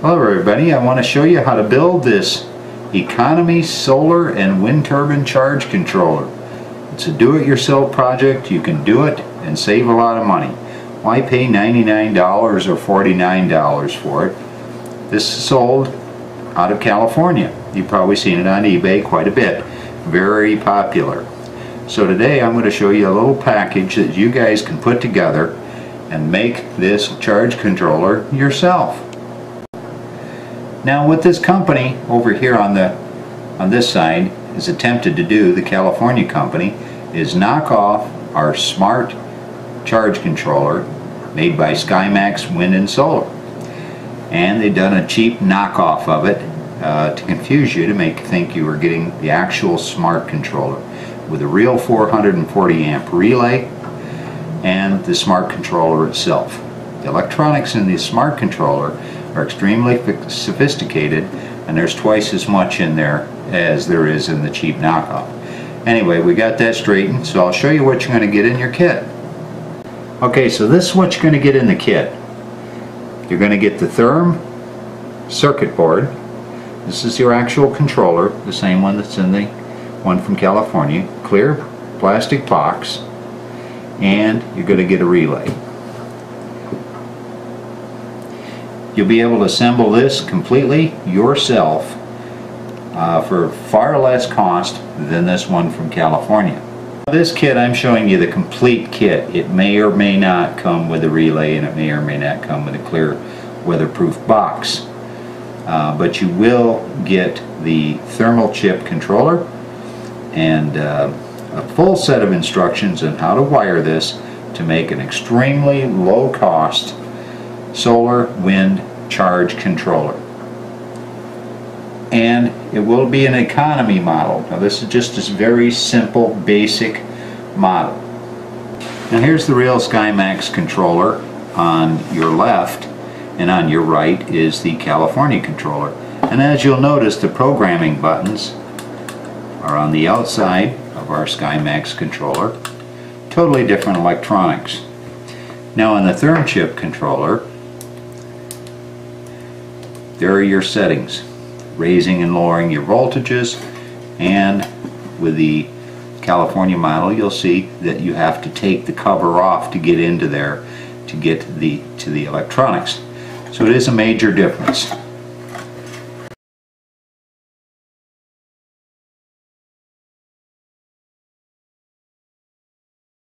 Hello everybody, I want to show you how to build this economy solar and wind turbine charge controller. It's a do-it-yourself project, you can do it and save a lot of money. Why pay $99 or $49 for it? This is sold out of California. You've probably seen it on eBay quite a bit. Very popular. So today I'm going to show you a little package that you guys can put together and make this charge controller yourself. Now what this company over here on the on this side is attempted to do, the California company, is knock off our smart charge controller made by SkyMax Wind and Solar. And they've done a cheap knockoff of it uh, to confuse you to make you think you were getting the actual smart controller with a real 440 amp relay and the smart controller itself. The electronics in the smart controller are extremely sophisticated and there's twice as much in there as there is in the cheap knockoff. Anyway, we got that straightened, so I'll show you what you're going to get in your kit. Okay, so this is what you're going to get in the kit. You're going to get the Therm circuit board. This is your actual controller, the same one that's in the one from California. Clear plastic box. And you're going to get a relay. You'll be able to assemble this completely yourself uh, for far less cost than this one from California. This kit, I'm showing you the complete kit. It may or may not come with a relay and it may or may not come with a clear weatherproof box. Uh, but you will get the thermal chip controller and uh, a full set of instructions on how to wire this to make an extremely low cost solar wind charge controller. And it will be an economy model. Now this is just this very simple basic model. Now here's the real SkyMax controller on your left and on your right is the California controller. And as you'll notice the programming buttons are on the outside of our SkyMax controller. Totally different electronics. Now on the Therm chip controller there are your settings raising and lowering your voltages and with the California model you'll see that you have to take the cover off to get into there to get the to the electronics. So it is a major difference